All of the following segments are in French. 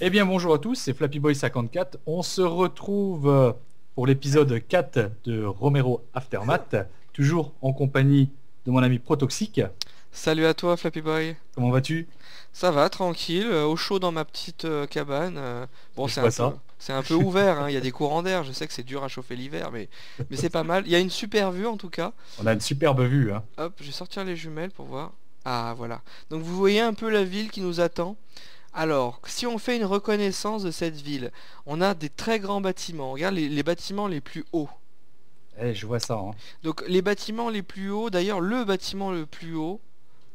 Eh bien bonjour à tous, c'est Flappy Boy 54. On se retrouve euh, pour l'épisode 4 de Romero Aftermath, toujours en compagnie de mon ami Protoxic. Salut à toi Flappy Boy. Comment vas-tu? Ça va, tranquille, euh, au chaud dans ma petite euh, cabane. euh, bon, c'est un, peu- c'est un peu ouvert, hein, il y a des courants d'air, je sais que c'est dur à chauffer l'hiver, mais, mais c'est pas mal. Il y a une super vue en tout cas. On a une superbe vue. Hein. Hop, je vais sortir les jumelles pour voir. Ah voilà. Donc vous voyez un peu la ville qui nous attend. Alors, si on fait une reconnaissance de cette ville, on a des très grands bâtiments. Regarde les, les bâtiments les plus hauts. Eh, je vois ça. hein. Donc les bâtiments les plus hauts, d'ailleurs le bâtiment le plus haut,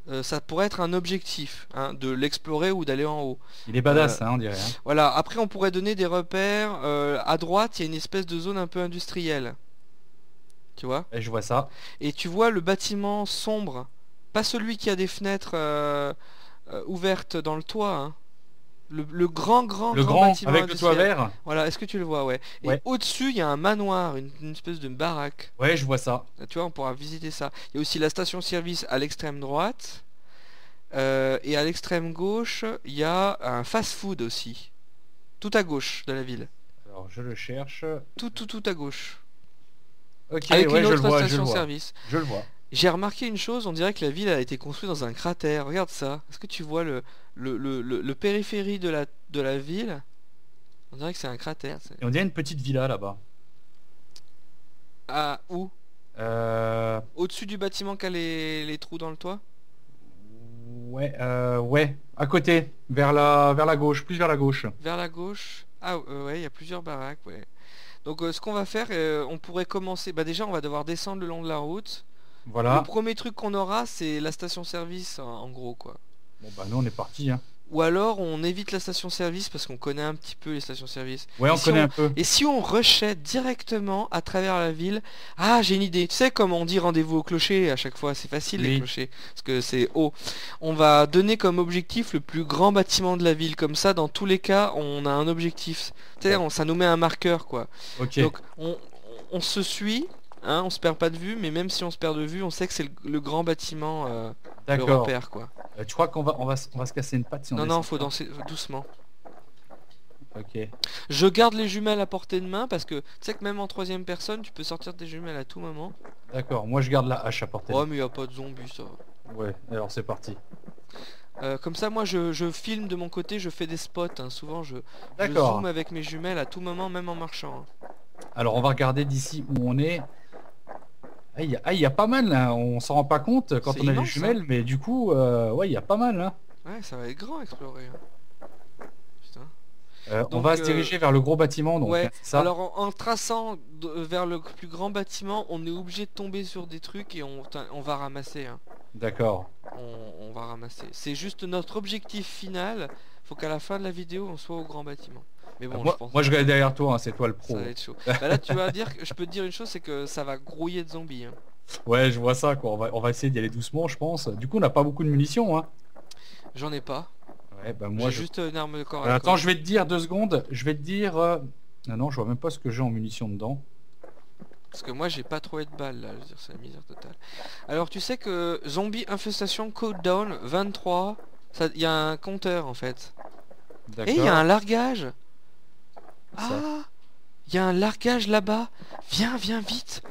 euh, ça pourrait être un objectif, hein, de l'explorer ou d'aller en haut. Il est badass, hein, on dirait. hein. Voilà, après on pourrait donner des repères. euh, à droite, il y a une espèce de zone un peu industrielle. Tu vois? Eh, je vois ça. Et tu vois le bâtiment sombre, pas celui qui a des fenêtres euh, euh, ouvertes dans le toit. Le, le grand, grand, Le grand, grand bâtiment avec le toit vert. Voilà, est-ce que tu le vois, ouais. Et au-dessus, il y a un manoir, une, une espèce de baraque. Ouais, je vois ça. Tu vois, on pourra visiter ça. Il y a aussi la station-service à l'extrême droite. Euh, et à l'extrême gauche, il y a un fast-food aussi. Tout à gauche de la ville. Alors je le cherche. Tout, tout, tout à gauche. Ok, Avec ouais, une je le autre je le vois. station-service. Je le vois. J'ai remarqué une chose, on dirait que la ville a été construite dans un cratère. Regarde ça. Est-ce que tu vois le, le, le, le- périphérie de la, de la ville? On dirait que c'est un cratère. Et on dirait une petite villa là-bas. Ah, où? Euh... Au-dessus du bâtiment qui a les, les trous dans le toit? Ouais, euh, ouais, à côté, vers la, vers la gauche, plus vers la gauche. Vers la gauche Ah euh, ouais, il y a plusieurs baraques, ouais. Donc euh, ce qu'on va faire, euh, on pourrait commencer... Bah déjà, on va devoir descendre le long de la route. Voilà. Le premier truc qu'on aura, c'est la station-service, en, en gros, quoi. Bon bah nous on est parti. Hein. Ou alors, on évite la station-service parce qu'on connaît un petit peu les stations-service. Ouais, on Et si connaît on- un peu. Et si on rushait directement à travers la ville Ah, j'ai une idée. Tu sais, comme on dit rendez-vous au clocher à chaque fois, c'est facile les clochers, parce que c'est haut. On va donner comme objectif le plus grand bâtiment de la ville. Comme ça, dans tous les cas, on a un objectif. Tu sais, on- ça nous met un marqueur, quoi. Donc, on, on se suit, hein, on se perd pas de vue, mais même si on se perd de vue, on sait que c'est le, le grand bâtiment, euh, le repère, quoi. Euh, tu crois qu'on va, on va, s- on va se casser une patte si on Non, non, faut danser doucement. Ok. Je garde les jumelles à portée de main parce que tu sais que même en troisième personne, tu peux sortir tes jumelles à tout moment. D'accord. Moi je garde la hache à portée. Oh mais y a pas de zombies ça. Ouais. Alors c'est parti. Euh, comme ça moi je, je filme de mon côté, je fais des spots. hein. Souvent je, je zoome avec mes jumelles à tout moment, même en marchant. hein. Alors on va regarder d'ici où on est. Ah, il y, a- ah, il y a pas mal. Hein. On s'en rend pas compte quand on a les jumelles, mais du coup, euh, ouais, il y a pas mal. Hein. Ouais, ça va être grand à explorer. hein. Putain. Euh, on va se euh, diriger vers le gros bâtiment. Donc ouais. hein, ça. Alors en, en traçant de- vers le plus grand bâtiment, on est obligé de tomber sur des trucs et on, on va ramasser. hein. D'accord. On, on va ramasser. C'est juste notre objectif final. Faut qu'à la fin de la vidéo, on soit au grand bâtiment. Mais bon, moi, je pense. moi, je regarde derrière toi. hein, c'est toi le pro. Ça va être chaud. Bah là, tu vas dire que je peux te dire une chose, c'est que ça va grouiller de zombies. hein. Ouais, je vois ça. Quoi. On va, on va essayer d'y aller doucement, je pense. Du coup, on n'a pas beaucoup de munitions. Hein. J'en ai pas. Ouais, bah Moi, j'ai je... juste une arme de corps Euh, attends, corps. je vais te dire deux secondes. Je vais te dire. euh, Ah non, je vois même pas ce que j'ai en munitions dedans. Parce que moi, j'ai pas trouvé de balles là. Je veux dire, c'est la misère totale. Alors, tu sais que zombie infestation code down 23. ça- Il y a un compteur en fait. Et il y a un largage. Ah Il y a un largage là-bas. Viens, viens vite.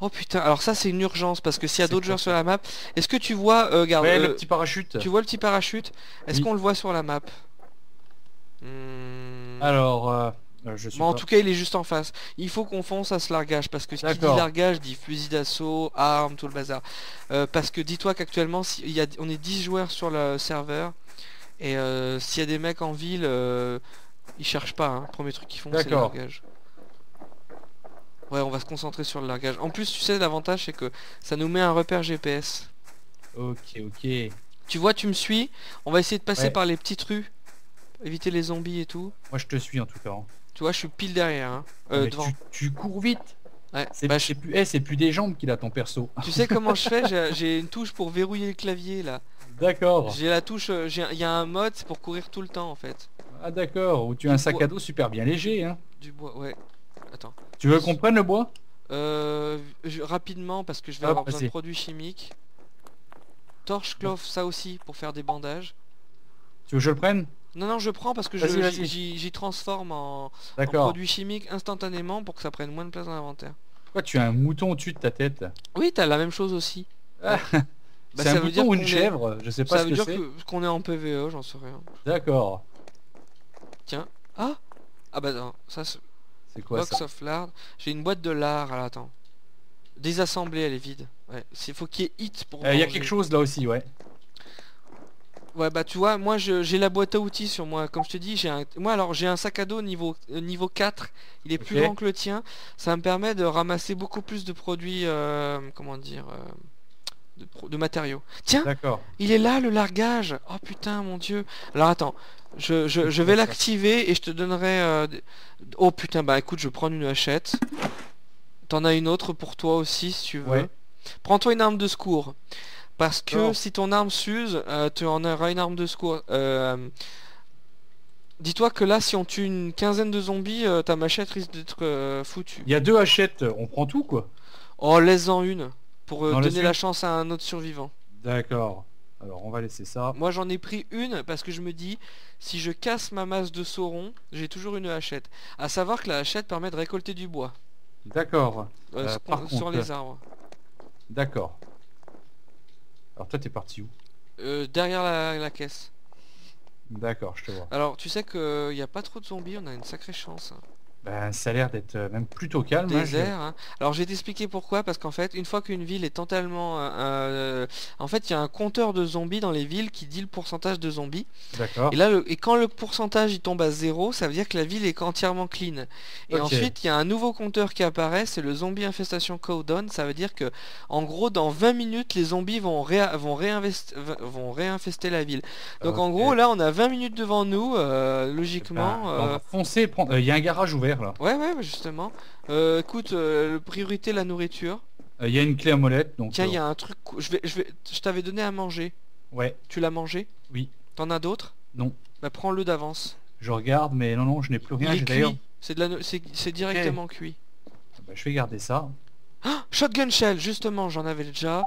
Oh putain. Alors ça, c'est une urgence parce que s'il y a d'autres joueurs sur la map, est-ce que tu vois, euh, regarde, Ouais, euh, le petit parachute. tu vois le petit parachute? Est-ce Oui. qu'on le voit sur la map? Hmm. Alors, euh, euh, je suis Bon, en tout cas, il est juste en face. Il faut qu'on fonce à ce largage parce que ce qui dit largage dit fusil d'assaut, armes, tout le bazar. Euh, parce que dis-toi qu'actuellement, si- il y a, on est 10 joueurs sur le serveur et euh, s'il y a des mecs en ville, euh, ils cherchent pas. Hein. Premier truc qu'ils font, c'est le largage. Ouais, on va se concentrer sur le largage. En plus, tu sais, l'avantage c'est que ça nous met un repère GPS. Ok, ok. Tu vois, tu me suis. On va essayer de passer Ouais. par les petites rues, éviter les zombies et tout. Moi, je te suis en tout cas. hein. Tu vois, je suis pile derrière. hein. Euh, devant. tu, tu cours vite. Ouais. C'est Bah, plus, eh, c'est plus des jambes qu'il a ton perso. Tu sais comment je fais J'ai- une touche pour verrouiller le clavier là. D'accord. J'ai la touche, euh, il y a un mode c'est pour courir tout le temps en fait. Ah d'accord. Ou tu as un sac à dos super bien léger. Hein. Du bois, ouais. Attends. Tu veux qu'on prenne le bois? Euh, je- rapidement parce que je vais avoir besoin de produits chimiques. Torche cloth, ça aussi pour faire des bandages. Tu veux que je le prenne? Non, non, je prends parce que j'y transforme en, en D'accord. produit chimique instantanément pour que ça prenne moins de place dans l'inventaire. Pourquoi tu as un mouton au-dessus de ta tête? Oui, t'as la même chose aussi. Ah. Bah, C'est ça un veut dire mouton ou une est- chèvre? Je sais pas Ça ce veut que dire c'est. que- qu'on est en PVE, j'en sais rien. D'accord. Ah Ah bah non, ça c'est C'est quoi box ça of lard. J'ai une boîte de lard, alors attends. Désassemblée, elle est vide. Ouais, il faut qu'il y ait hit pour Euh, Il y a quelque chose là aussi, ouais. Ouais bah tu vois, moi je- j'ai la boîte à outils sur moi. Comme je te dis, j'ai un... moi alors j'ai un sac à dos niveau, euh, niveau 4. Il est plus grand que le tien. Ça me permet de ramasser beaucoup plus de produits, euh, comment dire, de, matériaux. Tiens, il est là le largage. Oh putain mon dieu. Alors attends, je, je, je vais l'activer et je te donnerai... euh, Oh putain bah écoute, je vais prendre une hachette. T'en as une autre pour toi aussi si tu veux. Ouais. Prends-toi une arme de secours. Parce que si ton arme s'use, euh, tu en auras une arme de secours. Euh, Dis-toi que là, si on tue une quinzaine de zombies, euh, ta machette risque d'être foutue. Il y a deux hachettes, on prend tout quoi. Oh, laisse-en une pour euh, donner la chance à un autre survivant. D'accord. Alors on va laisser ça. Moi, j'en ai pris une parce que je me dis, si je casse ma masse de sauron, j'ai toujours une hachette. À savoir que la hachette permet de récolter du bois D'accord. euh, Euh, sur- les arbres. D'accord. Alors toi t'es parti où? Euh, derrière la, la caisse. D'accord, je te vois. Alors, tu sais qu'il n'y a pas trop de zombies, on a une sacrée chance. hein. Ben ça a l'air d'être euh, même plutôt calme. hein, désert. hein. Alors je vais t'expliquer pourquoi, parce qu'en fait, une fois qu'une ville est totalement... euh, euh, en fait, il y a un compteur de zombies dans les villes qui dit le pourcentage de zombies. D'accord. Et là, le- et quand le pourcentage il tombe à zéro, ça veut dire que la ville est entièrement clean. Et ensuite, il y a un nouveau compteur qui apparaît, c'est le zombie infestation countdown. Ça veut dire que, en gros, dans 20 minutes, les zombies vont, réa- vont, réinvest- vont réinfester la ville. Donc en gros, là, on a 20 minutes devant nous, euh, Ben, logiquement. euh, foncer, prendre- euh, Il y a un garage ouvert là. Ouais, ouais, bah, justement. Euh, écoute, euh, priorité la nourriture. Euh, Il y a une clé à molette, donc. Tiens, il y euh, a un truc. Je vais, je vais, je t'avais donné à manger. Ouais, Tu l'as mangé? Oui. T'en as d'autres? Non. Bah prends-le d'avance. Je regarde, mais non, non, je n'ai plus rien. D'ailleurs. C'est la, directement cuit. Ben, je vais garder ça. Ah, shotgun shell, justement, j'en avais déjà.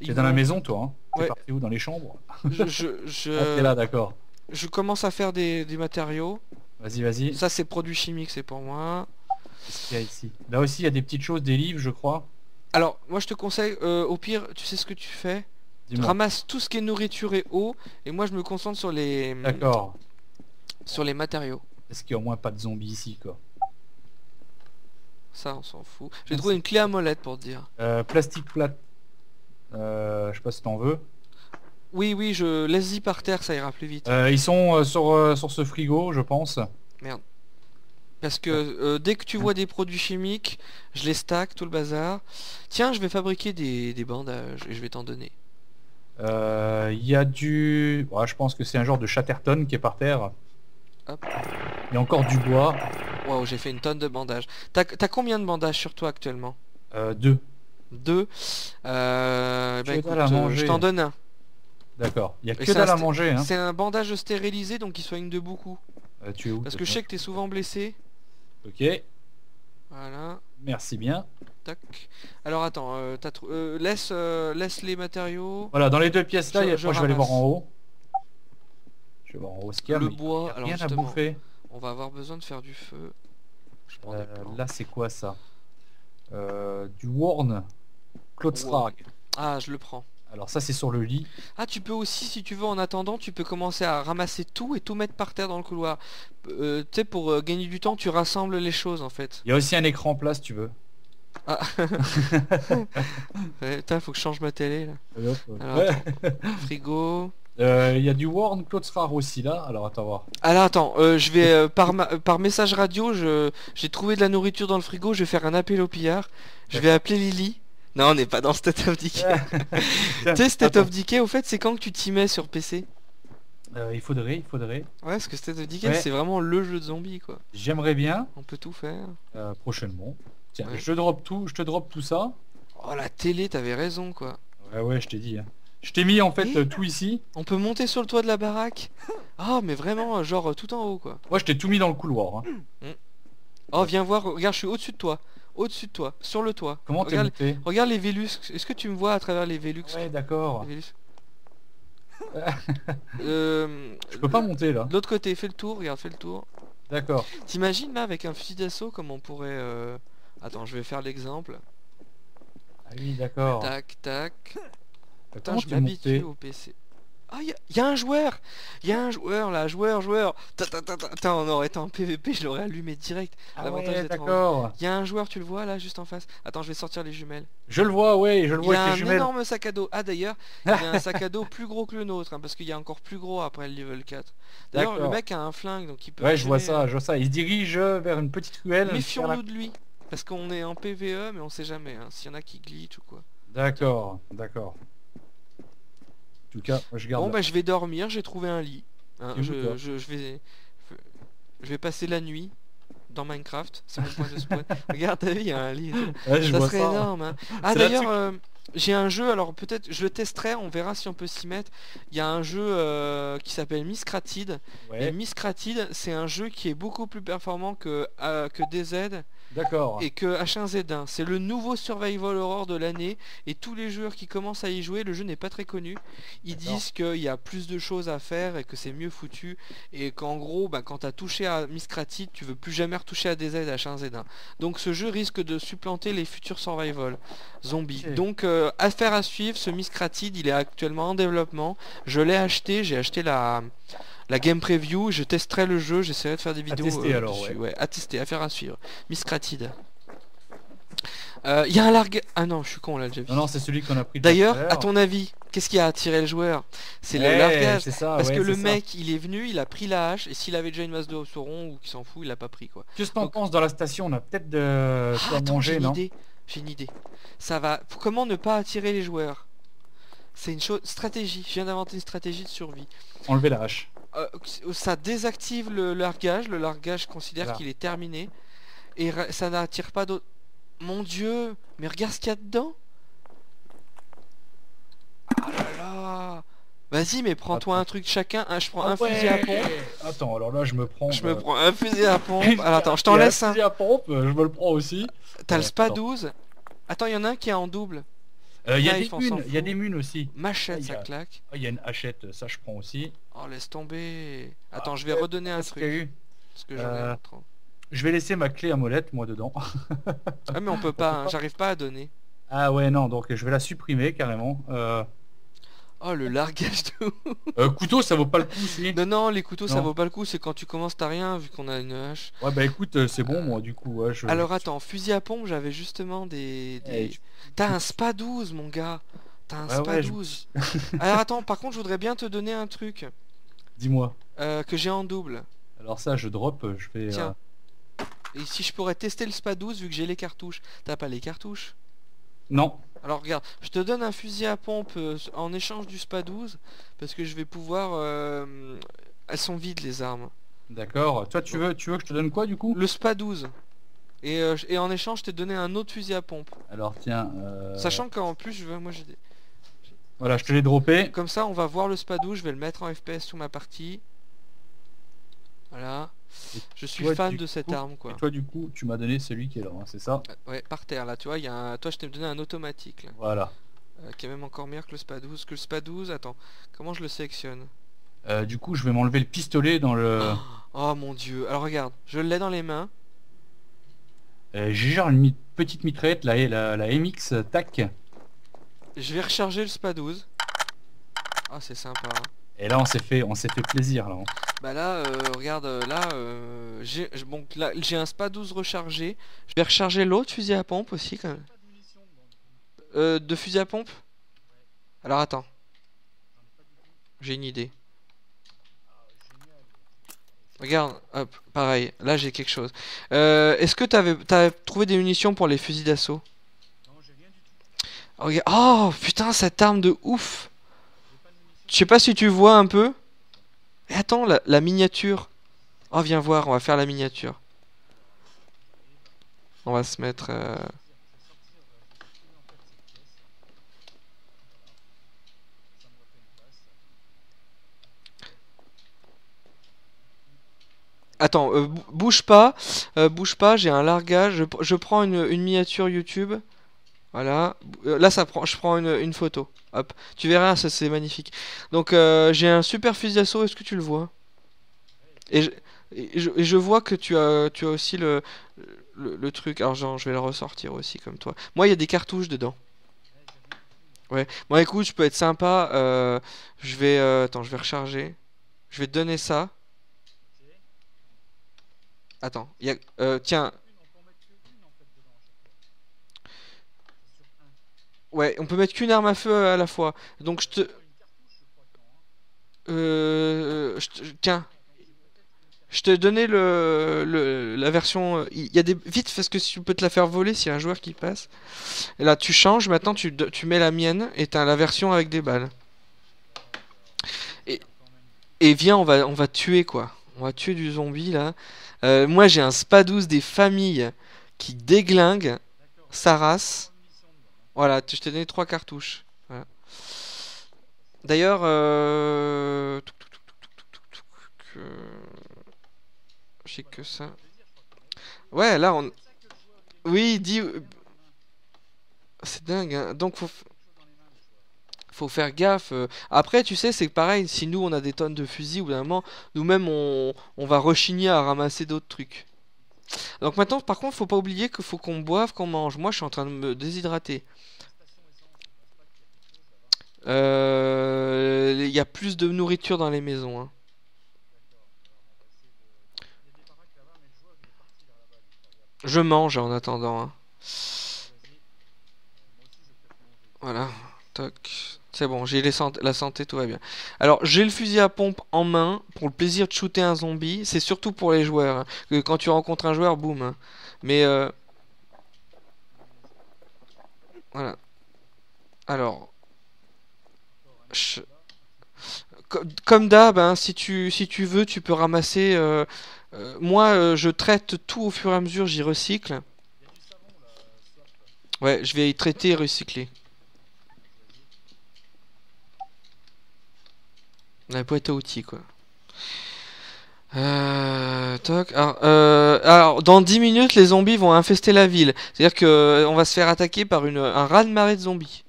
Tu Ils es dans la maison, toi hein? T'es Ouais. parti où? Dans les chambres? Je, je, je, Ah, t'es là, d'accord. je commence à faire des, des matériaux. Vas-y, vas-y. Ça, c'est produits chimiques, c'est pour moi. Qu'est-ce qu'il y a ici? Là aussi, il y a des petites choses, des livres, je crois. Alors, moi, je te conseille, euh, au pire, tu sais ce que tu fais? Dis-moi. Ramasse tout ce qui est nourriture et eau, et moi, je me concentre sur les, D'accord. sur les matériaux. Est-ce qu'il y a au moins pas de zombies ici, quoi? Ça, on s'en fout. J'ai trouvé une clé à molette pour te dire. euh, Plastique plate. Euh, je sais pas si t'en veux. Oui, oui, je laisse-y par terre, ça ira plus vite. Euh, ils sont euh, sur, euh, sur ce frigo, je pense. Parce que dès que tu vois des produits chimiques, je les stack, tout le bazar. Tiens, je vais fabriquer des, des bandages et je vais t'en donner. Euh, Il y a du... Ouais, je pense que c'est un genre de Chatterton qui est par terre. Hop. Il y a encore du bois. Waouh, j'ai fait une tonne de bandages. T'as combien de bandages sur toi actuellement? Euh, deux. Deux. Bah, écoute, je t'en donne un. D'accord. Il y a que dalle à manger. Hein. C'est un bandage stérilisé donc il soigne de beaucoup. Euh, tu es où Parce que je sais que t'es souvent blessé. Ok. Voilà. Merci bien. Tac. Alors attends, euh, euh, laisse, euh, laisse les matériaux. Voilà, dans les deux pièces là, Je- je moi je vais aller voir en haut. Je vais voir en haut ce qu'il y a. Le a bois, alors rien à bouffer. on va avoir besoin de faire du feu. Je prends des plantes. là c'est quoi ça? Euh, Du Warn. Claude Strag. Ah, je le prends. Alors ça c'est sur le lit. Ah, tu peux aussi, si tu veux, en attendant, tu peux commencer à ramasser tout et tout mettre par terre dans le couloir. Euh, tu sais, pour euh, gagner du temps, tu rassembles les choses, en fait. Il y a aussi un écran plat si tu veux. Ouais, Putain, faut que je change ma télé, là. Alors, Ouais. Frigo... Euh, Il y a du Warn Claude Strag aussi là. Alors attends voir. Alors attends, euh, je vais euh, par, ma- par message radio, je j'ai trouvé de la nourriture dans le frigo, je vais faire un appel au pillard. Je vais appeler Lily. Non, on n'est pas dans State of Decay. tu sais, State Attends. of Decay, au fait, c'est quand que tu t'y mets sur PC Euh, il faudrait, il faudrait. Ouais, parce que State of Decay, Ouais. c'est vraiment le jeu de zombies, quoi. J'aimerais bien On peut tout faire. euh, prochainement. Tiens, Ouais. je te drop tout, je te drop tout ça. Oh, la télé, t'avais raison, quoi. Ouais ouais, je t'ai dit. hein. Je t'ai mis en fait euh, tout ici. On peut monter sur le toit de la baraque Ah, mais vraiment, euh, genre euh, tout en haut, quoi. Moi je t'ai tout mis dans le couloir. hein. Oh, viens voir, regarde, je suis au-dessus de toi. Au-dessus de toi, sur le toit. Comment t'es regarde, regarde les Vélux. Est-ce que tu me vois à travers les Vélux Ouais d'accord. Euh, Je peux pas monter là. de l'autre côté, fais le tour, regarde, fais le tour. D'accord. T'imagines là avec un fusil d'assaut comme on pourrait... euh, Attends, je vais faire l'exemple. Ah oui, d'accord. Tac, tac. Putain, Comment je tu m'habitue au PC. Ah, il y, a- y a un joueur Il y a un joueur là, joueur, joueur. Putain, on aurait été en PVP, je l'aurais allumé direct. Ah L'avantage ouais, d'accord. Il y a un joueur, tu le vois là, juste en face Attends, je vais sortir les jumelles. Je le vois, ouais, je le Il vois a un jumelles. énorme sac à dos. Ah d'ailleurs, il a un sac à dos plus gros que le nôtre, hein, parce qu'il y a encore plus gros après le level 4. D'ailleurs, le mec a un flingue, donc il peut... Ouais, je vois ça, euh, je vois ça. Il se dirige vers une petite ruelle. la- Méfions-nous de lui. Parce qu'on est en PVE, mais on sait jamais, hein, s'il y en a qui glitch ou quoi. D'accord, d'accord. Tout cas, moi, je garde. Bon bah je vais dormir, j'ai trouvé un lit. Hein, Et je, toi je- je vais je vais passer la nuit dans Minecraft, c'est mon point de spawn. Regarde, t'as vu, il y a un lit. et. Ouais, ça serait ça. énorme. hein. Ah d'ailleurs, euh, j'ai un jeu, alors peut-être je le testerai, on verra si on peut s'y mettre. Il y a un jeu euh, qui s'appelle Miscratid. Et Ouais, Miscratid, c'est un jeu qui est beaucoup plus performant que, euh, que DZ d'accord. et que H1Z1. C'est le nouveau survival horror de l'année et tous les joueurs qui commencent à y jouer, le jeu n'est pas très connu. Ils disent qu'il y a plus de choses à faire et que c'est mieux foutu et qu'en gros, bah, quand tu as touché à Miscratid, tu veux plus jamais retoucher à DZ H1Z1. Donc ce jeu risque de supplanter les futurs survival zombies. Donc euh, affaire à suivre, ce Miscratid, il est actuellement en développement. Je l'ai acheté, j'ai acheté la la game preview, je testerai le jeu, j'essaierai de faire des vidéos tester, euh, alors, dessus. ouais. à tester, affaire à suivre. Miscratid. Il y a un largue... Ah non, je suis con, on l'a déjà vu. Non, non, c'est celui qu'on a pris. à D'ailleurs, à ton avis, qu'est-ce qui a attiré le joueur? C'est le largage. Ça, Parce ouais, que le ça. mec, il est venu, il a pris la hache, et s'il avait déjà une masse de sauron ou qu'il s'en fout, il l'a pas pris quoi. Qu'est-ce que t'en penses dans la station? On a peut-être de Ah, quoi attends, j'ai manger, une non? idée. J'ai une idée. Ça va. Comment ne pas attirer les joueurs? C'est une chose. Stratégie. Je viens d'inventer une stratégie de survie. Enlever la hache. Euh, ça désactive le largage. Le largage considère qu'il est terminé. Et ça n'attire pas d'autres. Mon dieu Mais regarde ce qu'il y a dedans Ah là là Vas-y, mais prends-toi un truc chacun. je prends un fusil à pompe. Attends, alors là, je me prends. Je me euh, prends un fusil à pompe. Alors attends, je t'en laisse un fusil à pompe, je me le prends aussi. T'as le SPA attends. 12. Attends, il y en a un qui est en double. Euh, Il y a des munes, il y a fout. des munes aussi. Machette, Ah, ça claque. Ah, il y a une hachette, ça je prends aussi. Oh, laisse tomber. Attends, Ah, je vais ouais, redonner un truc. Parce que j'en Euh, trop. Je vais laisser ma clé à molette, moi, dedans. Ah, mais on peut pas, hein, pas. j'arrive pas à donner. Ah ouais, non, donc je vais la supprimer carrément. Euh, Oh, le largage de euh, couteau, ça vaut pas le coup. Non, non, les couteaux, ça vaut pas le coup. C'est quand tu commences, t'as rien, vu qu'on a une hache. Ouais, bah écoute, euh, c'est bon, moi, du coup. ouais, je... Alors, attends, fusil à pompe, j'avais justement des... des- Eh, je- T'as un SPA 12, mon gars. T'as un Ouais, SPA ouais, je- 12. Alors, attends, par contre, je voudrais bien te donner un truc Dis-moi. euh, que j'ai en double. Alors ça, je drop, je vais... Tiens. Et si je pourrais tester le SPA 12, vu que j'ai les cartouches? T'as pas les cartouches? Non. Alors regarde, je te donne un fusil à pompe euh, en échange du SPA 12 parce que je vais pouvoir... euh, elles sont vides les armes. D'accord. Toi, tu veux, tu veux que je te donne quoi, du coup? Le SPA 12. Et, euh, et en échange, je t'ai donné un autre fusil à pompe. Alors, tiens... euh, Sachant qu'en plus, je veux, moi j'ai. Voilà, je te l'ai droppé. Comme ça, on va voir le SPA 12, je vais le mettre en FPS sous ma partie. Voilà. Et Je suis toi, fan de cette coup- arme quoi. Et toi, du coup, tu m'as donné celui qui est là, hein, c'est ça? Euh, Ouais, par terre là, tu vois, il y a un... toi je t'ai donné un automatique là, Voilà. euh, qui est même encore meilleur que le SPA 12. Que le SPA 12, attends, comment je le sélectionne? Euh, du coup, je vais m'enlever le pistolet dans le... Oh mon dieu, alors regarde, je l'ai dans les mains. Euh, J'ai genre une mi- petite mitraillette, la, la, la MX, tac. Je vais recharger le SPA 12. Ah c'est sympa. hein. Et là, on s'est fait, on s'est fait plaisir, là. hein. Bah là, euh, regarde, euh, là, euh, j'ai j- bon, là, j'ai un SPA 12 rechargé. Je vais recharger l'autre fusil à pompe aussi quand même. Euh, de fusil à pompe? Alors attends. J'ai une idée. Regarde, hop, pareil, là j'ai quelque chose. Est-ce que t'avais trouvé des munitions pour les fusils d'assaut? Oh putain, cette arme de ouf Je sais pas si tu vois un peu. Et attends, la, miniature. Oh, viens voir, on va faire la miniature. On va se mettre... euh, Attends, euh, bou- bouge pas, euh, bouge pas, j'ai un largage, je, prends une miniature YouTube. Voilà. Euh, Là, ça prend, je prends une, une photo. Hop. Tu verras, c'est magnifique. Donc, euh, j'ai un super fusil d'assaut. Est-ce que tu le vois? Et je, je, vois que tu as, tu as aussi le, le, truc. Alors, je vais le ressortir aussi comme toi. Moi, il y a des cartouches dedans. Ouais. Bon, écoute, je peux être sympa. euh, je vais, attends, je vais recharger. Je vais te donner ça. Attends. y a, tiens. Ouais, on peut mettre qu'une arme à feu à la fois. Donc, je te, euh, tiens. Je te donnais le, le- la version. euh, Il y a des vite parce que tu peux te la faire voler s'il y a un joueur qui passe. Et là, tu changes. Maintenant, tu, tu mets la mienne et t'as la version avec des balles. Et, et viens, on va, on va tuer quoi. On va tuer du zombie là. Euh, moi, j'ai un Spadous des familles qui déglingue sa race. Voilà, je t'ai donné trois cartouches. D'ailleurs, euh... j'ai que ça. Ouais, là on. Oui, dit. Euh, c'est dingue. Hein. Donc faut faut faire gaffe. Euh. Après, tu sais, c'est pareil, si nous on a des tonnes de fusils, ou d'un moment, nous-mêmes on, va rechigner à ramasser d'autres trucs. Donc maintenant, par contre, faut pas oublier qu'il faut qu'on boive, qu'on mange. Moi, je suis en train de me déshydrater. Euh, Il y a plus de nourriture dans les maisons. hein. Je mange en attendant. hein. Voilà. Toc. C'est bon, j'ai la santé, tout va bien. Alors, j'ai le fusil à pompe en main pour le plaisir de shooter un zombie. C'est surtout pour les joueurs. hein, quand tu rencontres un joueur, boum. hein. Mais euh, voilà. Alors, comme d'hab, hein, si tu si tu veux, tu peux ramasser. euh, euh, moi, euh, je traite tout au fur et à mesure, j'y recycle. Ouais, je vais y traiter et recycler. La boîte à outils, quoi. Euh, toc. Alors, euh, alors, dans 10 minutes, les zombies vont infester la ville. C'est-à-dire que euh, on va se faire attaquer par une, un raz-de-marée de zombies.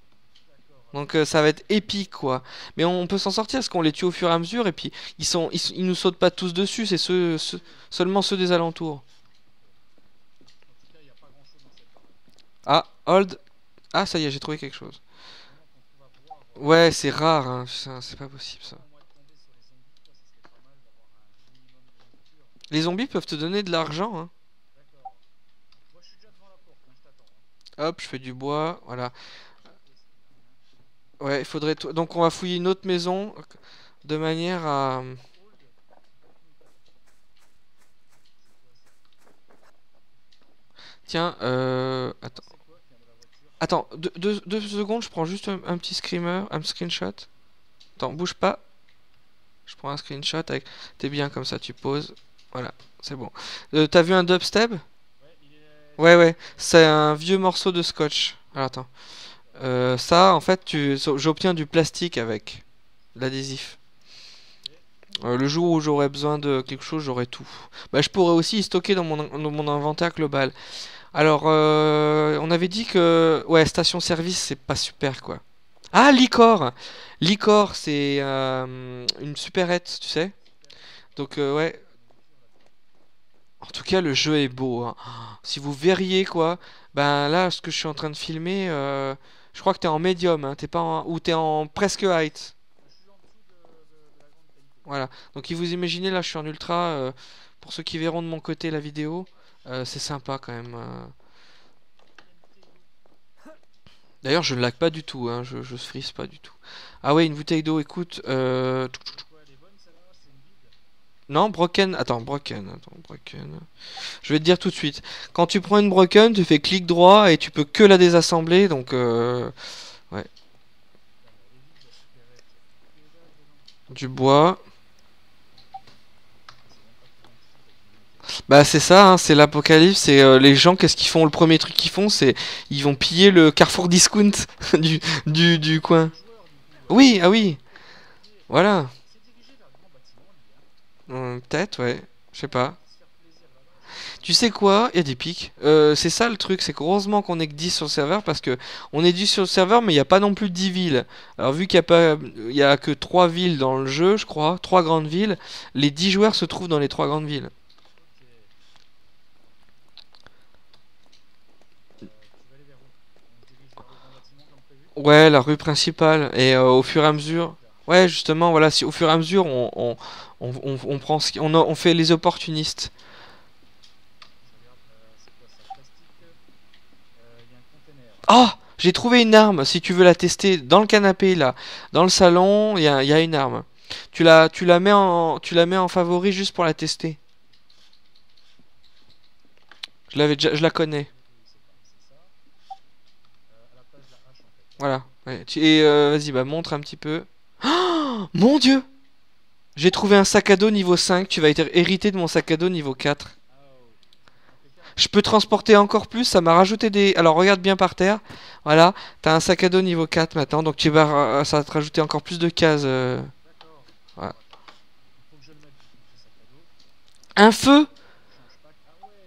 Donc euh, ça va être épique, quoi. Mais on peut s'en sortir parce qu'on les tue au fur et à mesure et puis ils sont, ils, nous sautent pas tous dessus, c'est seulement ceux des alentours. Ah, hold. Ah, ça y est, j'ai trouvé quelque chose. Ouais, c'est rare, hein. C'est pas possible ça. Les zombies peuvent te donner de l'argent, hein. Hop, je fais du bois, voilà. Ouais, il faudrait... Donc on va fouiller une autre maison de manière à... Tiens, euh... Attends. Attends, deux, deux- deux secondes, je prends juste un, un petit screamer, un screenshot. Attends, bouge pas. Je prends un screenshot avec... T'es bien comme ça, tu poses. Voilà, c'est bon. Euh, T'as vu un dubstep? Ouais, ouais, c'est un vieux morceau de scotch. Alors attends. Euh, ça, en fait, tu, j'obtiens du plastique avec l'adhésif. Euh, le jour où j'aurai besoin de quelque chose, j'aurai tout. Bah, je pourrais aussi stocker dans mon, dans mon inventaire global. Alors, on avait dit que, ouais, station-service, c'est pas super, quoi. Ah, Licor! Licor, c'est une supérette, tu sais. Donc, ouais. En tout cas, le jeu est beau, hein. Si vous verriez, quoi. Ben là, ce que je suis en train de filmer, euh, je crois que t'es en médium, hein, t'es pas en, ou t'es en presque height. Voilà. Donc, vous imaginez, là, je suis en ultra. euh, pour ceux qui verront de mon côté la vidéo, euh, c'est sympa quand même. D'ailleurs, je ne lag pas du tout, hein, je, je freeze pas du tout. Ah ouais, une bouteille d'eau, écoute. Non, broken. Attends, broken. Attends, broken. Je vais te dire tout de suite. Quand tu prends une broken, tu fais clic droit et tu peux que la désassembler. Donc, euh, ouais. Du bois. Bah c'est ça, hein, c'est l'apocalypse. C'est euh, les gens, qu'est-ce qu'ils font? Le premier truc qu'ils font, c'est ils vont piller le Carrefour Discount du, du, du coin. Oui, ah oui, voilà. Euh, peut-être, ouais. Je sais pas. Tu sais quoi? Il y a des pics. Euh, c'est ça le truc, c'est qu'heureusement qu'on est que 10 sur le serveur parce que on est 10 sur le serveur mais il n'y a pas non plus 10 villes. Alors vu qu'il n'y a a que 3 villes dans le jeu, je crois, 3 grandes villes, les 10 joueurs se trouvent dans les 3 grandes villes. Ouais, la rue principale et euh, au fur et à mesure Ouais, justement, voilà, si au fur et à mesure on, on, on, on- prend ce on, on fait les opportunistes. Ah! J'ai trouvé une arme, si tu veux la tester, dans le canapé là, dans le salon, il y y a une arme. Tu la, tu la mets en, tu la mets en favori juste pour la tester. Je l'avais déjà, je la connais. Voilà. ouais. Et euh, vas-y, bah montre un petit peu. Oh, mon Dieu! J'ai trouvé un sac à dos niveau 5, tu vas être hérité de mon sac à dos niveau 4. Je peux transporter encore plus, ça m'a rajouté des... Alors regarde bien par terre, voilà, t'as un sac à dos niveau 4 maintenant, donc tu vas, ça va te rajouter encore plus de cases. euh. Un feu!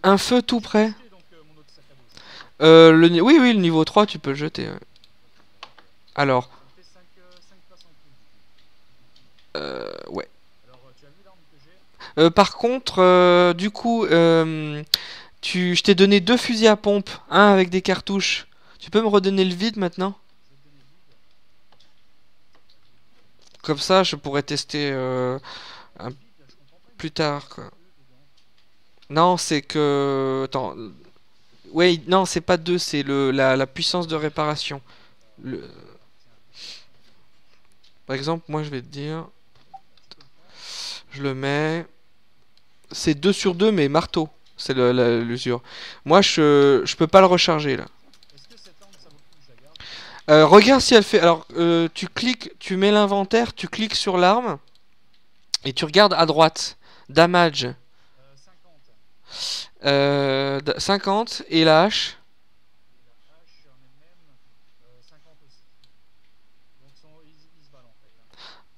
Un feu tout près. Euh, oui, oui, le niveau 3, tu peux le jeter. Alors, euh, ouais. Euh, par contre, euh, du coup, euh, tu, je t'ai donné deux fusils à pompe, un avec des cartouches. Tu peux me redonner le vide maintenant? Comme ça, je pourrais tester plus tard, quoi. Non, c'est que... Attends. Ouais, non, c'est pas deux, c'est la, puissance de réparation. Par exemple, moi je vais te dire... Je le mets... C'est 2 sur 2, mais marteau. C'est l'usure. Moi, je, je peux pas le recharger, là. Euh, regarde si elle fait... Alors, euh, tu cliques, tu mets l'inventaire, tu cliques sur l'arme, et tu regardes à droite. Damage. Euh, d- 50 et la hache.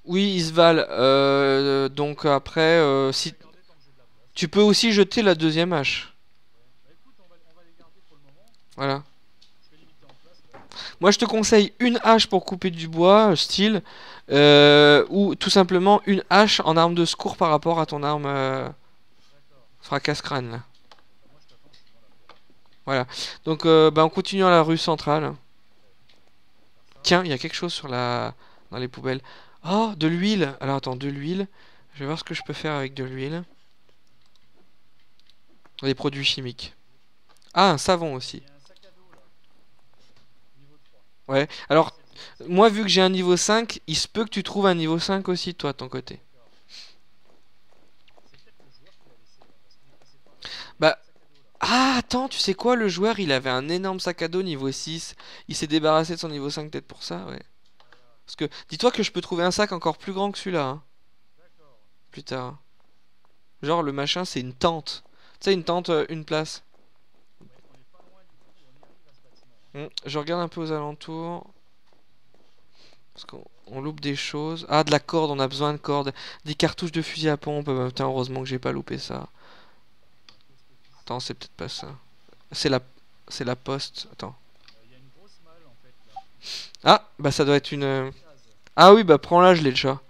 Oui, valent. Euh, donc après, euh, si tu peux aussi jeter la deuxième hache. Voilà. Moi, je te conseille une hache pour couper du bois, euh, style, euh, ou tout simplement une hache en arme de secours par rapport à ton arme fracasse-crâne. là. Voilà. Donc, bah, on continue à la rue centrale. Tiens, il y a quelque chose sur la dans les poubelles. Oh, de l'huile. Alors attends, de l'huile. Je vais voir ce que je peux faire avec de l'huile. Des produits chimiques. Ah, un savon aussi. Ouais. Alors, moi, vu que j'ai un niveau 5, il se peut que tu trouves un niveau 5 aussi, toi, de ton côté. Bah, ah, attends, tu sais quoi, le joueur, il avait un énorme sac à dos niveau 6. Il s'est débarrassé de son niveau 5 peut-être pour ça, ouais. Parce que, dis-toi que je peux trouver un sac encore plus grand que celui-là, hein, plus tard. Genre, le machin, c'est une tente. Tu sais, une tente, euh, une place. Hmm, Je regarde un peu aux alentours. Parce qu'on on loupe des choses. Ah, de la corde, on a besoin de corde. Des cartouches de fusil à pompe. Bah, putain, heureusement que j'ai pas loupé ça. Attends, c'est peut-être pas ça. C'est la... C'est la poste. Attends. Ah, bah ça doit être une... euh, Ah oui, bah prends-la, je l'ai déjà.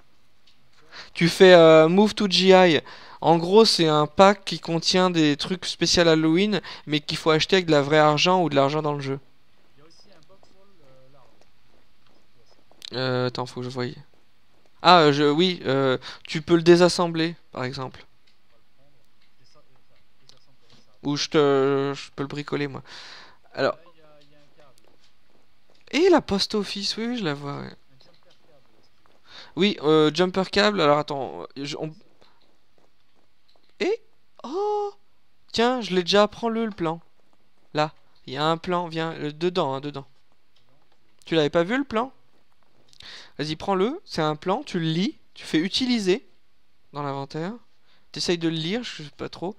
Tu fais euh, Move to GI. En gros, c'est un pack qui contient des trucs spéciaux Halloween, mais qu'il faut acheter avec de la vraie argent ou de l'argent dans le jeu. Euh, attends, faut que je voie. Ah, euh, je, oui, tu peux le désassembler, par exemple. Ou je te, je peux le bricoler, moi. Alors, et la post office, oui, je la vois. Oui, euh, jumper câble, alors attends, je- on- Et, oh, tiens, je l'ai déjà, prends-le, le plan. Là, il y a un plan, viens, euh, dedans, hein, dedans. Tu l'avais pas vu, le plan? Vas-y, prends-le, c'est un plan, tu le lis, tu fais utiliser dans l'inventaire. T'essayes de le lire, je sais pas trop.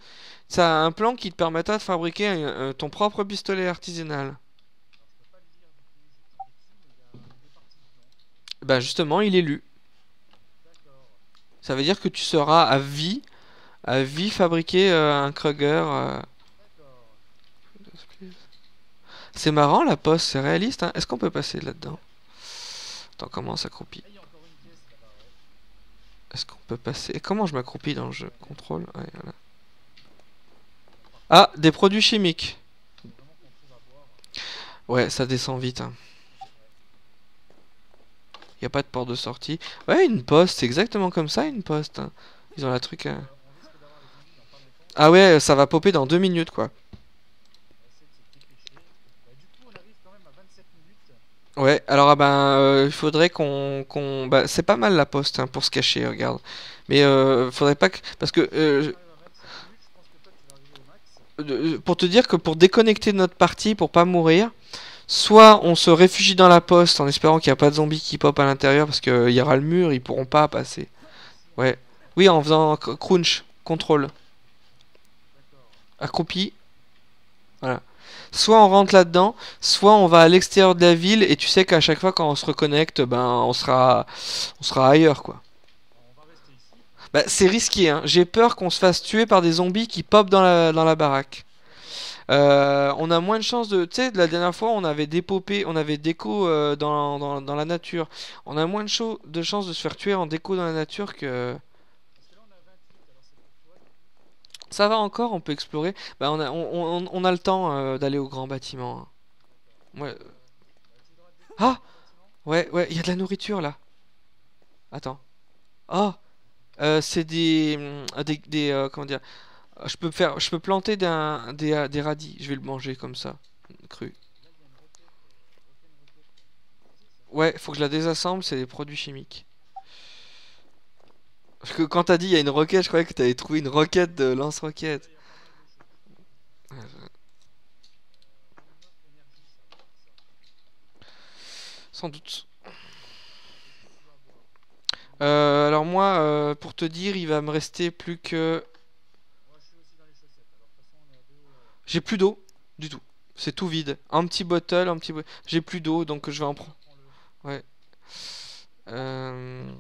Ça a un plan qui te permettra de fabriquer un- euh, ton propre pistolet artisanal. Eh ben justement, il est lu. Ça veut dire que tu seras à vie, à vie fabriquer euh, un Kruger. Euh. C'est marrant la poste, c'est réaliste. Hein. Est-ce qu'on peut passer là-dedans? Attends, comment on s'accroupit? Est-ce qu'on peut passer? Comment je m'accroupis dans le jeu? Contrôle. Ah, des produits chimiques. Ouais, ça descend vite. Hein. Y a pas de porte de sortie. Ouais, une poste, c'est exactement comme ça, une poste. Hein. Ils ont la truc... Hein. Ah ouais, ça va popper dans deux minutes, quoi. Ouais, alors ah ben, euh, il faudrait qu'on... Bah, c'est pas mal la poste hein, pour se cacher, regarde. Mais euh, faudrait pas que... Parce que... Euh, pour te dire que pour déconnecter notre partie, pour pas mourir, soit on se réfugie dans la poste en espérant qu'il n'y a pas de zombies qui pop à l'intérieur parce qu'il y aura le mur, ils pourront pas passer. Ouais. Oui, en faisant crunch, contrôle. Accroupi. Voilà. Soit on rentre là-dedans, soit on va à l'extérieur de la ville et tu sais qu'à chaque fois quand on se reconnecte, ben on sera, on sera ailleurs quoi. Bah, c'est risqué, hein. j'ai peur qu'on se fasse tuer par des zombies qui pop dans la, dans la baraque. Euh, on a moins de chances de... Tu sais, la dernière fois, on avait dépopé, on avait déco euh, dans, dans, la nature. On a moins de, de chances de se faire tuer en déco dans la nature que... Ça va encore, on peut explorer. Bah, on, a, on, a le temps euh, d'aller au grand bâtiment. Hein. Ouais. Ah Ouais, ouais, il y a de la nourriture là. Attends. Oh C'est des... Mm, des, euh, comment dire Je peux faire... Je peux planter des, des radis. Je vais le manger comme ça. Cru. Ouais, faut que je la désassemble, c'est des produits chimiques. Parce que quand t'as dit il y a une roquette, je croyais que t'avais trouvé une roquette de lance-roquette. Sans doute. Euh, alors moi, euh, pour te dire, il va me rester plus que... J'ai plus d'eau, du tout. C'est tout vide. Un petit bottle, un petit... J'ai plus d'eau, donc je vais en prendre. Ouais. Euh...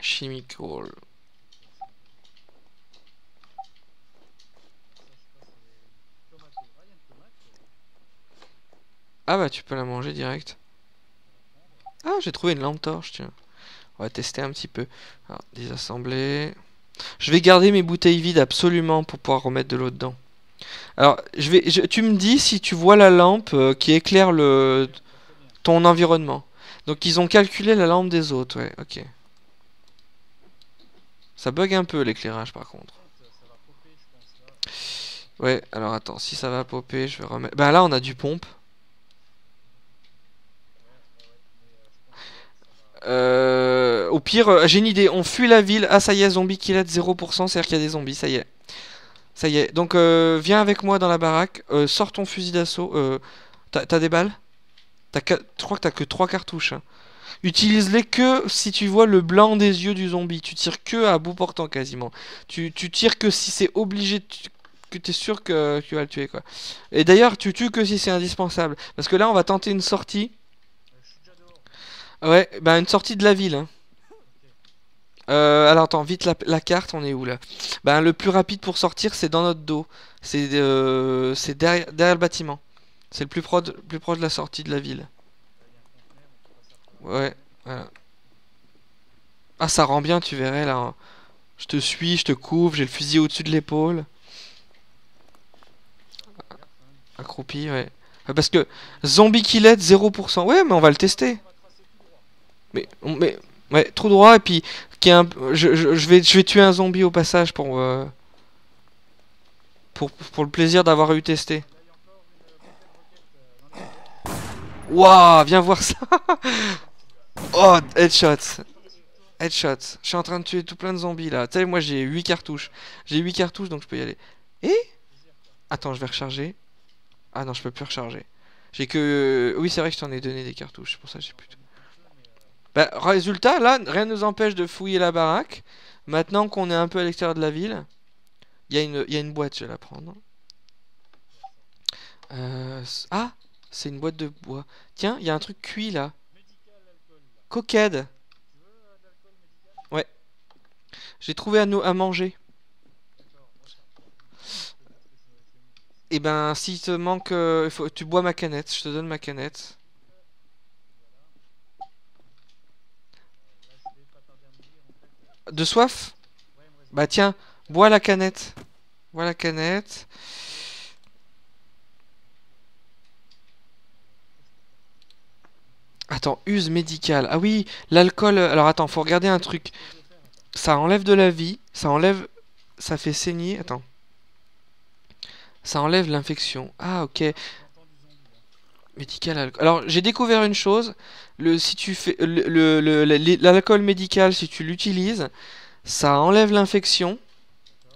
Chemical. Ah bah tu peux la manger direct. Ah j'ai trouvé une lampe torche tiens. On va tester un petit peu. Alors, désassembler. Je vais garder mes bouteilles vides absolument pour pouvoir remettre de l'eau dedans. Alors je vais, tu me dis si tu vois la lampe euh, qui éclaire le ton environnement. Donc ils ont calculé la lampe des autres, ouais, ok. Ça bug un peu l'éclairage par contre. Ouais, alors attends, si ça va popper, je vais remettre... Bah là on a du pompe. Euh, au pire, euh, j'ai une idée, on fuit la ville. Ah ça y est, zombie kill 0%, c'est-à-dire qu'il y a des zombies, ça y est. Ça y est, donc euh, viens avec moi dans la baraque, sors ton fusil d'assaut. T'as des balles? As Je crois que t'as que 3 cartouches. Hein. Utilise-les que si tu vois le blanc des yeux du zombie. Tu tires que à bout portant quasiment. Tu, tu tires que si c'est obligé, que tu es sûr que tu vas le tuer quoi. Et d'ailleurs, tu tues que si c'est indispensable. Parce que là, on va tenter une sortie. Ouais, bah une sortie de la ville. Hein. Euh, alors attends, vite la, carte, on est où là? Bah le plus rapide pour sortir, c'est dans notre dos. C'est euh, derrière, le bâtiment. C'est le plus, plus proche de la sortie de la ville. Ouais, voilà. Ah, ça rend bien, tu verrais, là. Je te suis, je te couvre, j'ai le fusil au-dessus de l'épaule. Accroupi, ouais. Parce que zombie killed 0%. Ouais, mais on va le tester. Mais, mais ouais, trop droit et puis qui je, vais tuer un zombie au passage pour euh, pour pour le plaisir d'avoir eu testé. Waouh, viens voir ça. Oh, headshot. Headshot. Je suis en train de tuer tout plein de zombies là. Tu sais, moi j'ai 8 cartouches. J'ai 8 cartouches donc je peux y aller. Et? Attends, je vais recharger. Ah non, je peux plus recharger. J'ai que... Oui, c'est vrai que je t'en ai donné des cartouches. C'est pour ça que j'ai plus... Bah, résultat, là, rien ne nous empêche de fouiller la baraque. Maintenant qu'on est un peu à l'extérieur de la ville. Il y, a une... boîte, je vais la prendre. Euh... Ah C'est une boîte de bois. Tiens, il y a un truc cuit là. Coquette. Ouais. J'ai trouvé à, manger. Et ben, s'il te manque, euh, tu bois ma canette. Je te donne ma canette. De soif? Bah tiens, bois la canette. Bois la canette. Attends, use médicale. Ah oui, l'alcool. euh, Alors attends, faut regarder un truc. Ça enlève de la vie. Ça enlève. Ça fait saigner. Attends. Ça enlève l'infection. Ah ok. Alors j'ai découvert une chose. Le si tu fais l'alcool médical si tu l'utilises, ça enlève l'infection.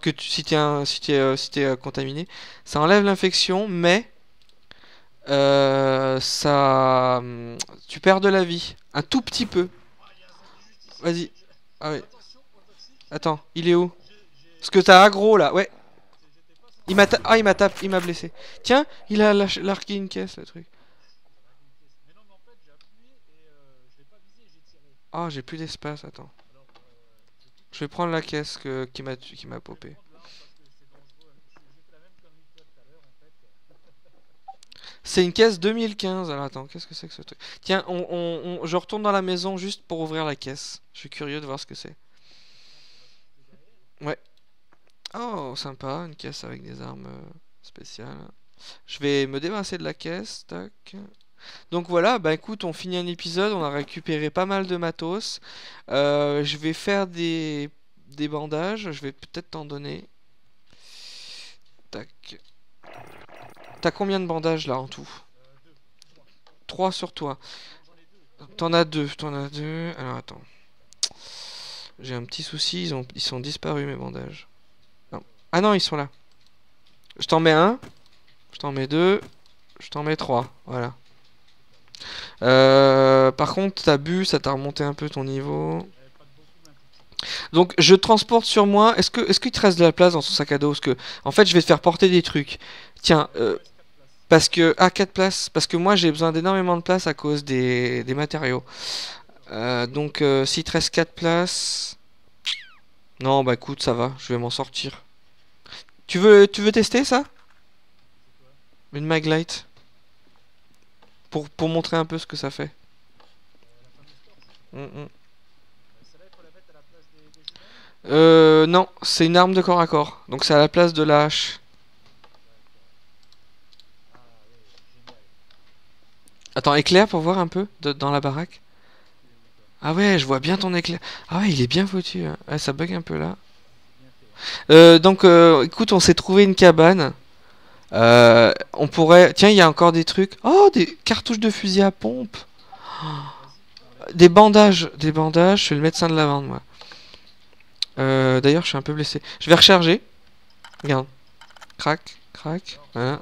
Que tu, si t'es si t'es, euh, si t'es, euh, contaminé, ça enlève l'infection, mais euh, ça, hum, tu perds de la vie, un tout petit peu. Vas-y. Ah. Attends, il est où? Parce que t'as aggro là, ouais. Il m'a ah il m'a tapé, il m'a blessé. Tiens, il a largué une caisse le truc. Ah j'ai plus d'espace, attends. Je vais prendre la caisse que, qui m'a qui m'a popé. C'est une caisse 2015. Alors attends, qu'est-ce que c'est que ce truc? Tiens, je retourne dans la maison juste pour ouvrir la caisse. Je suis curieux de voir ce que c'est. Ouais. Oh, sympa, une caisse avec des armes euh, spéciales. Je vais me débarrasser de la caisse, tac. Donc voilà, bah écoute, on finit un épisode, on a récupéré pas mal de matos. Euh, je vais faire des, bandages, je vais peut-être t'en donner. Tac. T'as combien de bandages là en tout? 3 sur toi. T'en as deux, t'en as deux. Alors attends. J'ai un petit souci, ils ont, ils sont disparus mes bandages. Ah non, ils sont là. Je t'en mets un. Je t'en mets deux. Je t'en mets trois. Voilà. Euh, par contre, t'as bu, ça t'a remonté un peu ton niveau. Donc, je transporte sur moi. Est-ce que, est-ce qu'il te reste de la place dans ton sac à dos? Parce que, en fait, je vais te faire porter des trucs. Tiens, euh, parce que, ah, 4 places. Parce que moi, j'ai besoin d'énormément de place à cause des, matériaux. Euh, donc, euh, s'il te reste 4 places. Non, bah écoute, ça va, je vais m'en sortir. Tu veux, tu veux tester ça? Une maglite? Pour, pour montrer un peu ce que ça fait. Mm, mm. Euh, non, c'est une arme de corps à corps. Donc c'est à la place de la. Attends, éclair pour voir un peu dans la baraque. Ah ouais, je vois bien ton éclair. Ah ouais, il est bien foutu. Ouais, ça bug un peu là. Euh, donc, euh, écoute, on s'est trouvé une cabane. Euh, on pourrait... Tiens, il y a encore des trucs. Oh, des cartouches de fusil à pompe. Des bandages. Des bandages. Je suis le médecin de la vente, moi. Euh, D'ailleurs, je suis un peu blessé. Je vais recharger. Regarde. Crac, crac. Voilà.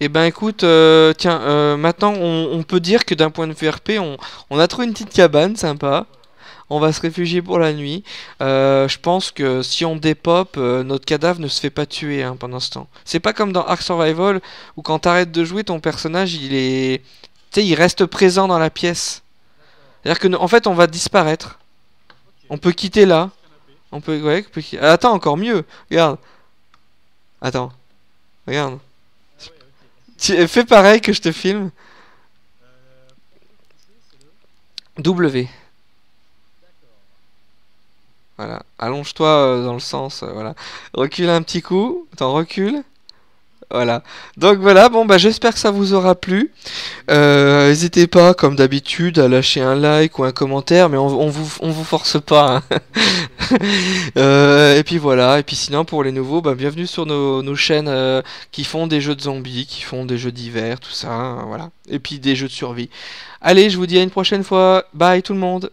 Et ben écoute, euh, tiens, maintenant on, on peut dire que d'un point de vue RP, on, on a trouvé une petite cabane sympa. On va se réfugier pour la nuit. Euh, je pense que si on dépop, euh, notre cadavre ne se fait pas tuer hein, pendant ce temps. C'est pas comme dans Ark Survival où quand t'arrêtes de jouer, ton personnage il est, tu sais, il reste présent dans la pièce. C'est-à-dire que en fait, on va disparaître. On peut quitter là. On peut, ouais, peut qui- Attends, encore mieux. Regarde. Attends. Regarde. Tu- Fais pareil que je te filme. W. Voilà. Allonge-toi euh, dans le sens. euh, voilà. Recule un petit coup. Attends, recule. Voilà. Donc voilà, bon bah j'espère que ça vous aura plu. Euh, N'hésitez pas, comme d'habitude, à lâcher un like ou un commentaire, mais on, vous on vous force pas. hein. Euh, et puis voilà, et puis sinon pour les nouveaux, bah, bienvenue sur nos, chaînes qui font des jeux de zombies, qui font des jeux d'hiver, tout ça, hein, voilà. Et puis des jeux de survie. Allez, je vous dis à une prochaine fois. Bye tout le monde.